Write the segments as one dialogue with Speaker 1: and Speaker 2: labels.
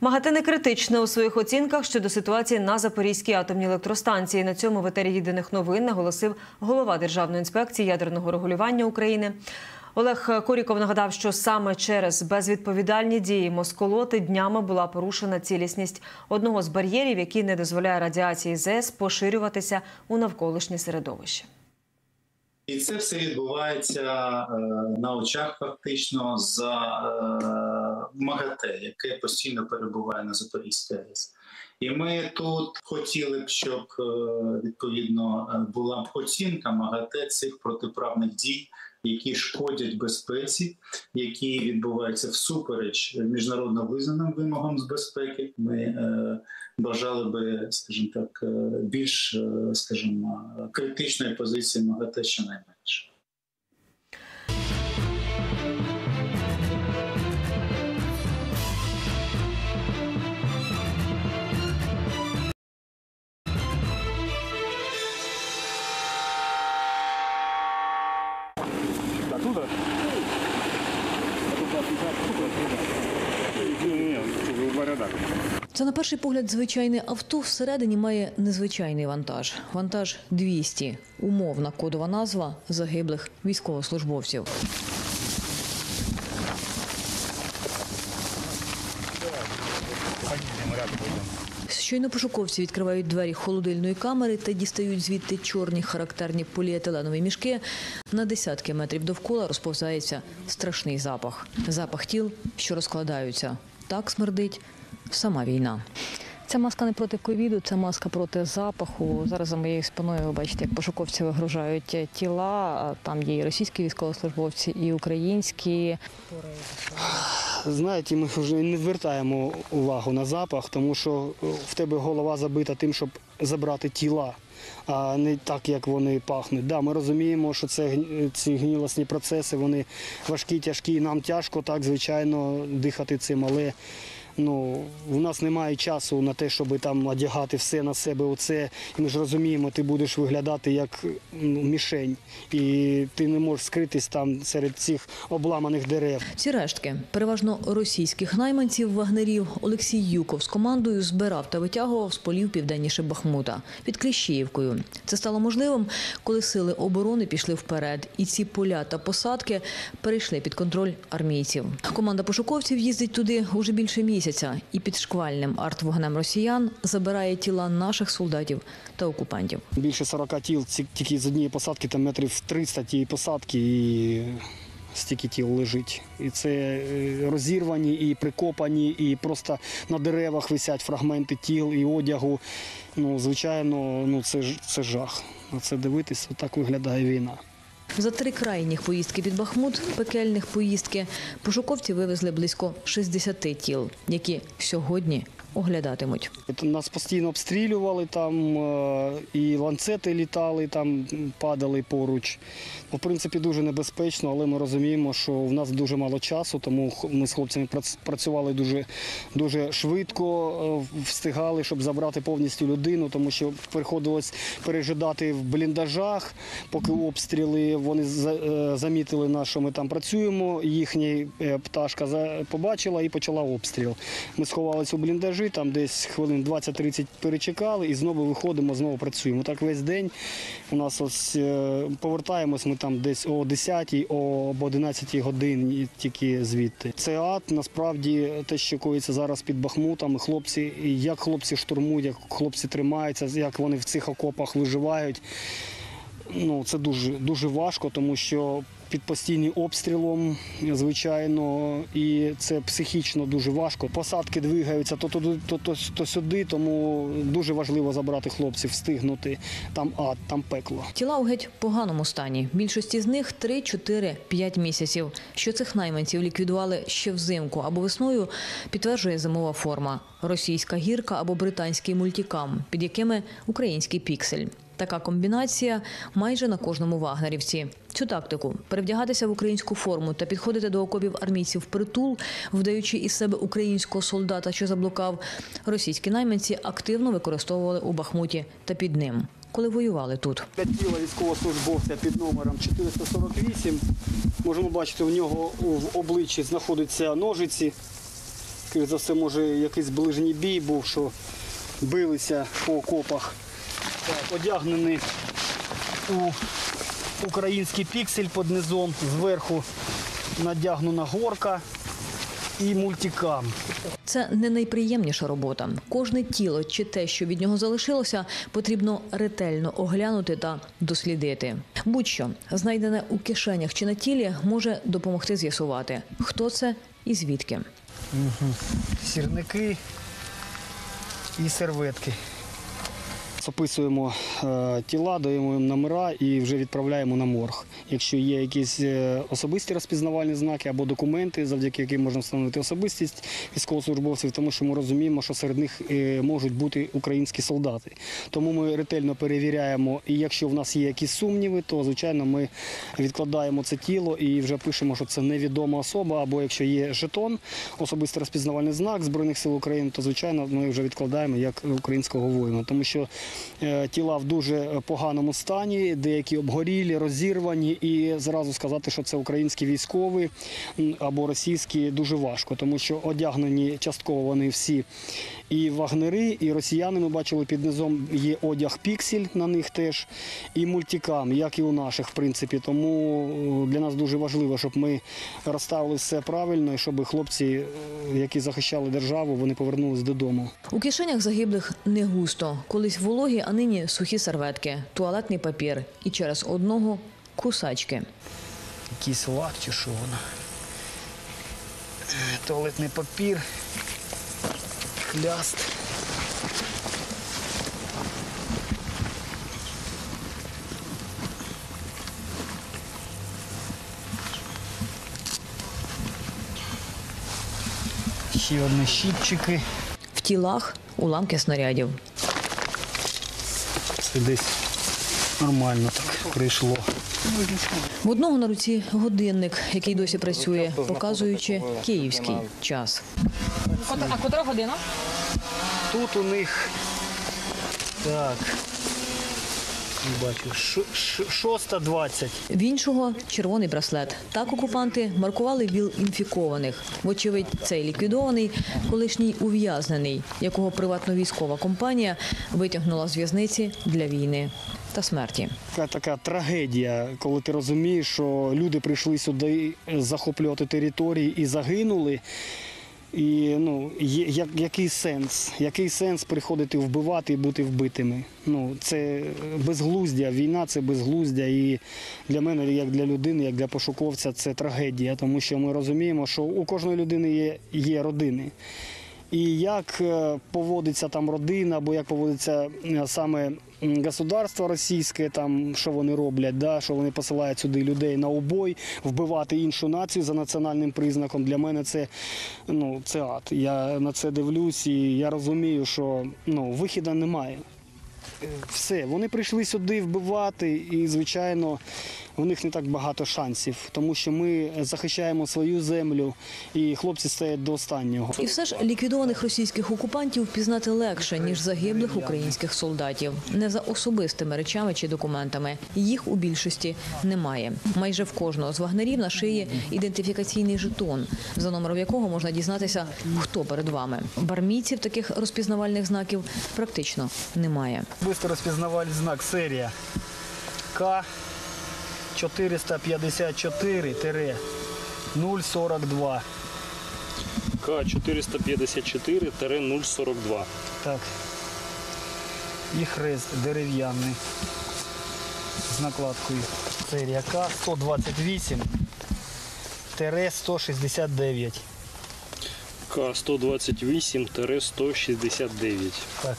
Speaker 1: МАГАТЕ не критичне у своїх оцінках щодо ситуації на Запорізькій атомній електростанції. На цьому в етері єдиних новин наголосив голова Державної інспекції ядерного регулювання України. Олег Коріков нагадав, що саме через безвідповідальні дії Москолоти днями була порушена цілісність одного з бар'єрів, який не дозволяє радіації ЗЕС поширюватися у навколишнє середовище.
Speaker 2: І це все відбувається е, на очах, фактично за е, МАГАТЕ, яке постійно перебуває на Запорізькій АЕС. І ми тут хотіли б, щоб е, відповідно була б оцінка МАГАТЕ цих протиправних дій, які шкодять безпеці, які відбуваються всупереч міжнародно визнаним вимогам з безпеки. Ми е, бажали би, скажімо так, е, більш, е, скажімо, критичної позиції МАГАТЕ щонайменше.
Speaker 3: В.
Speaker 4: Це на перший погляд звичайне авто всередині має незвичайний вантаж. Вантаж 200. Умовна кодова назва загиблих військовослужбовців. Щойно пошуковці відкривають двері холодильної камери та дістають звідти чорні характерні поліетиленові мішки. На десятки метрів довкола розповзається страшний запах. Запах тіл, що розкладаються. Так смердить сама війна. Ця маска не проти ковіду, це маска проти запаху. Зараз за моєю спиною ви бачите, як пошуковці вигружають тіла. Там є і російські військовослужбовці, і українські.
Speaker 5: Знаєте, ми вже не звертаємо увагу на запах, тому що е, в тебе голова забита тим, щоб забрати тіла, а не так, як вони пахнуть. Да, ми розуміємо, що це ці гнілосні процеси, вони важкі, тяжкі, і нам тяжко так, звичайно, дихати цим, але ну, у нас немає часу на те, щоб там одягати все на себе. Оце. Ми ж розуміємо, ти будеш виглядати як ну, мішень, і ти не можеш скритись там серед цих обламаних дерев.
Speaker 4: Ці рештки, переважно російських найманців вагнерів, Олексій Юков з командою збирав та витягував з полів південніше Бахмута під Кліщіївкою. Це стало можливим, коли сили оборони пішли вперед, і ці поля та посадки перейшли під контроль армійців. Команда пошуковців їздить туди уже більше місяця і під шквальним артвогнем росіян забирає тіла наших солдатів та окупантів.
Speaker 5: Більше 40 тіл тільки з однієї посадки, там метрів 300 тієї посадки і стільки тіл лежить. І це е, розірвані, і прикопані, і просто на деревах висять фрагменти тіл і одягу. Ну, звичайно, ну це це жах. На це дивитися, так виглядає війна.
Speaker 4: За три крайніх поїздки під Бахмут, пекельних поїздки, пошуковці вивезли близько 60 тіл, які сьогодні оглядатимуть.
Speaker 5: Нас постійно обстрілювали там, е, і ланцети літали, там падали поруч. Ну, В принципі, дуже небезпечно, але ми розуміємо, що в нас дуже мало часу, тому ми з хлопцями працювали дуже, дуже швидко, е, встигали, щоб забрати повністю людину, тому що приходилось пережидати в бліндажах, поки обстріли вони е, замітили нас, що ми там працюємо. Їхня пташка побачила і почала обстріл. Ми сховалися у бліндажі, там десь хвилин 20-30 перечекали і знову виходимо, знову працюємо. Так весь день у нас ось е, повертаємось ми там десь о 10 об 11 годині тільки звідти. Це ад насправді те, що коїться зараз під Бахмутом. Хлопці, як хлопці штурмують, як хлопці тримаються, як вони в цих окопах виживають. Ну, це дуже, дуже важко, тому що під постійним обстрілом, звичайно, і це психічно дуже важко. Посадки двигаються то туди, то, то, то сюди, тому дуже важливо забрати хлопців, встигнути. Там ад, там пекло.
Speaker 4: Тіла у геть поганому стані. Більшості з них 3, 4, 5 місяців. Що цих найманців ліквідували ще взимку або весною, підтверджує зимова форма – російська гірка або британський мультикам, під якими український піксель. Така комбінація майже на кожному вагнерівці. Цю тактику перевдягатися в українську форму та підходити до окопів армійців притул, вдаючи із себе українського солдата, що заблукав, російські найманці активно використовували у Бахмуті та під ним, коли воювали тут.
Speaker 5: Тіла військовослужбовця під номером 448. Можемо бачити, у нього в обличчі знаходяться ножиці. скоріш за все, може якийсь ближній бій був, що билися по окопах. Одягнений у український піксель під низом, зверху надягнена горка і мультикам.
Speaker 4: Це не найприємніша робота. Кожне тіло чи те, що від нього залишилося, потрібно ретельно оглянути та дослідити. Будь-що знайдене у кишенях чи на тілі може допомогти з'ясувати, хто це і звідки.
Speaker 5: сірники і серветки. Описуємо е, тіла, даємо їм номера і вже відправляємо на морг. Якщо є якісь е, особисті розпізнавальні знаки або документи, завдяки яким можна встановити особистість військовослужбовців, тому що ми розуміємо, що серед них е, можуть бути українські солдати. Тому ми ретельно перевіряємо, і якщо в нас є якісь сумніви, то звичайно ми відкладаємо це тіло і вже пишемо, що це невідома особа, або якщо є жетон, особистий розпізнавальний знак Збройних сил України, то звичайно ми вже відкладаємо як українського воїна, тому що тіла в дуже поганому стані, деякі обгорілі, розірвані, і зразу сказати, що це українські військові або російські, дуже важко, тому що одягнені частково вони всі і вагнери, і росіяни. Ми бачили під низом є одяг піксель на них теж, і мультикам, як і у наших, в принципі. Тому е, для нас дуже важливо, щоб ми розставили все правильно, і щоб хлопці, е, які захищали державу, вони повернулись додому.
Speaker 4: У кишенях загиблих не густо. Колись вологі, а нині сухі серветки, туалетний папір і через одного кусачки.
Speaker 5: Якийсь лак чи що воно. Е, Туалетний папір, хляст. Ще одні щіпчики.
Speaker 4: В тілах уламки снарядів.
Speaker 5: Це десь нормально так прийшло.
Speaker 4: В одного на руці годинник, який досі працює, показуючи київський час.
Speaker 6: А котра година?
Speaker 5: Тут у них так. Не Бачу, ш- ш- шоста двадцять.
Speaker 4: В іншого червоний браслет. Так окупанти маркували віл інфікованих. Вочевидь, цей ліквідований, колишній ув'язнений, якого приватно-військова компанія витягнула з в'язниці для війни та смерті.
Speaker 5: Така така трагедія, коли ти розумієш, що люди прийшли сюди захоплювати території і загинули. І ну, як, який сенс? Який сенс приходити вбивати і бути вбитими? Ну, це безглуздя, війна це безглуздя. І для мене, як для людини, як для пошуковця, це трагедія, тому що ми розуміємо, що у кожної людини є, є родини. І як е, поводиться там родина, або як поводиться е, саме государство російське, там що вони роблять, да, що вони посилають сюди людей на убой, вбивати іншу націю за національним признаком. Для мене це, ну, це ад. Я на це дивлюсь і я розумію, що ну, вихіду немає. Е, Все, вони прийшли сюди вбивати, і, звичайно, у них не так багато шансів, тому що ми захищаємо свою землю, і хлопці стоять до останнього.
Speaker 4: І все ж ліквідованих російських окупантів впізнати легше, ніж загиблих українських солдатів. Не за особистими речами чи документами. Їх у більшості немає. Майже в кожного з вагнерів на шиї ідентифікаційний жетон, за номером якого можна дізнатися, хто перед вами. Бармійців таких розпізнавальних знаків практично немає.
Speaker 5: Бистро розпізнавальний знак серія К 454-042.
Speaker 3: К-454-042.
Speaker 5: Так. І хрест дерев'яний з накладкою. Серія К 128 169.
Speaker 3: К-128-169.
Speaker 5: Так.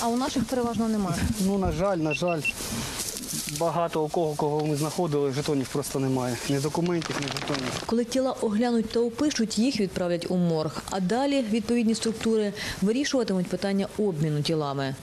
Speaker 4: А у наших переважно немає.
Speaker 5: Ну, на жаль, на жаль, багато у кого, кого ми знаходили, жетонів просто немає. Ні документів, ні жетонів.
Speaker 4: Коли тіла оглянуть та опишуть, їх відправлять у морг. А далі відповідні структури вирішуватимуть питання обміну тілами.